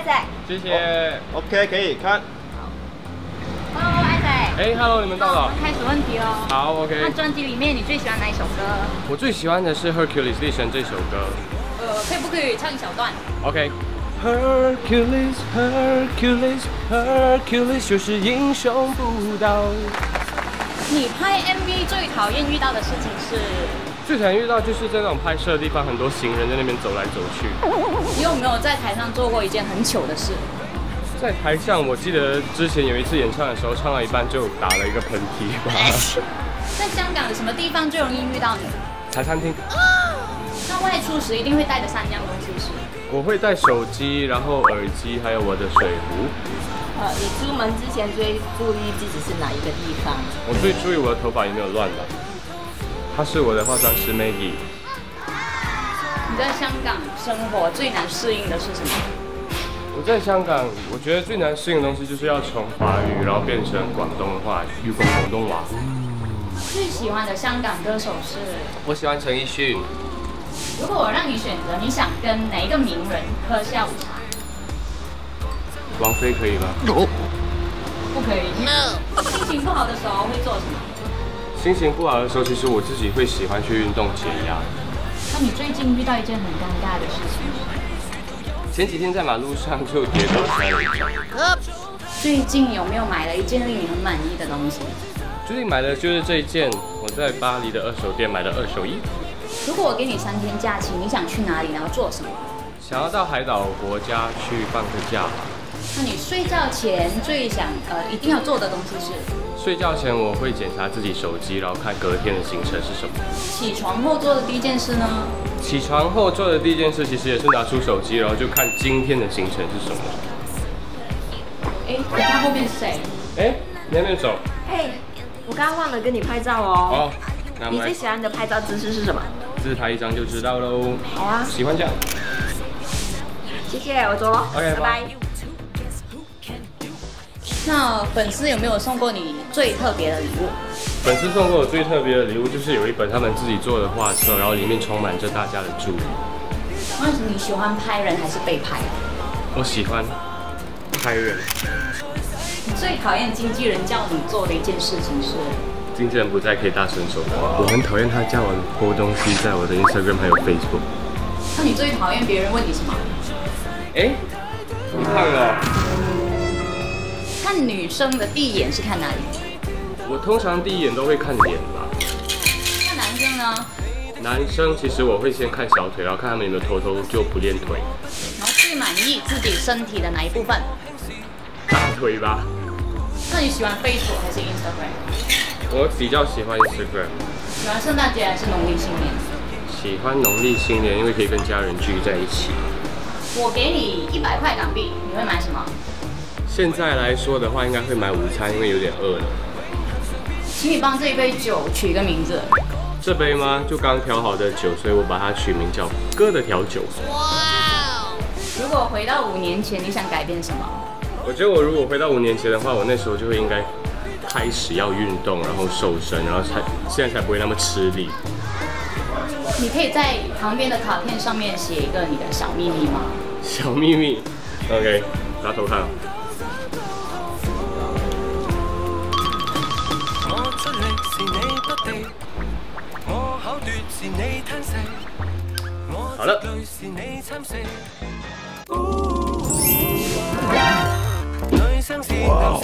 艾仔。谢谢。OK，可以看。Hello，艾仔。哎，Hello，你们到了。我们开始问题哦。好，OK。那专辑里面你最喜欢哪一首歌？我最喜欢的是 Hercules 力神这首歌。呃，可以不可以唱一小段？OK。Hercules, Hercules, Hercules 就是英雄不倒。你拍 MV 最讨厌遇到的事情是？最常遇到就是在那种拍摄的地方，很多行人在那边走来走去。你有没有在台上做过一件很糗的事？在台上，我记得之前有一次演唱的时候，唱到一半就打了一个喷嚏吧。在香港的什么地方最容易遇到你？茶餐厅。那外出时一定会带的三样东西是？我会带手机，然后耳机，还有我的水壶。呃，你出门之前最注意自己是哪一个地方？我最注意我的头发有没有乱吧。她是我的化妆师 Maggie。你在香港生活最难适应的是什么？我在香港，我觉得最难适应的东西就是要从华语然后变成广东话，粤广广东话。最喜欢的香港歌手是？我喜欢陈奕迅。如果我让你选择，你想跟哪一个名人喝下午茶？王菲可以吗？不可以。No 心情不好的时候会做什么？心情不好的时候，其实我自己会喜欢去运动减压。那你最近遇到一件很尴尬的事情？前几天在马路上就跌倒摔了一跤。最近有没有买了一件令你很满意的东西？最近买的就是这一件，我在巴黎的二手店买的二手衣服。如果我给你三天假期，你想去哪里？然后做什么？想要到海岛国家去放个假。那你睡觉前最想呃一定要做的东西是？睡觉前我会检查自己手机，然后看隔天的行程是什么。起床后做的第一件事呢？起床后做的第一件事其实也是拿出手机，然后就看今天的行程是什么。哎，你看后面是谁？哎，你还没走？嘿，我刚刚忘了跟你拍照哦。哦，你最喜欢的拍照姿势是什么？自拍一张就知道喽。好啊，喜欢这样。谢谢，我走了。OK，拜拜。那粉丝有没有送过你最特别的礼物？粉丝送过我最特别的礼物，就是有一本他们自己做的画册，然后里面充满着大家的祝福。那你喜欢拍人还是被拍？我喜欢拍人。你最讨厌经纪人叫你做的一件事情是？经纪人不在可以大声说话。我很讨厌他叫我播东西在我的 Instagram 还有 Facebook。那你最讨厌别人问你什么？哎，你胖了。看女生的第一眼是看哪里？我通常第一眼都会看脸吧。那男生呢？男生其实我会先看小腿，然后看他们有没有偷偷就不练腿。然后最满意自己身体的哪一部分？大腿吧。那你喜欢 Facebook 还是 Instagram？我比较喜欢 Instagram。喜欢圣诞节还是农历新年？喜欢农历新年，因为可以跟家人聚在一起。我给你一百块港币，你会买什么？现在来说的话，应该会买午餐，因为有点饿了。请你帮这一杯酒取一个名字。这杯吗？就刚调好的酒，所以我把它取名叫“哥的调酒”。哇！如果回到五年前，你想改变什么？我觉得我如果回到五年前的话，我那时候就会应该开始要运动，然后瘦身，然后才现在才不会那么吃力。你可以在旁边的卡片上面写一个你的小秘密吗？小秘密，OK，拿头看。好了。哇。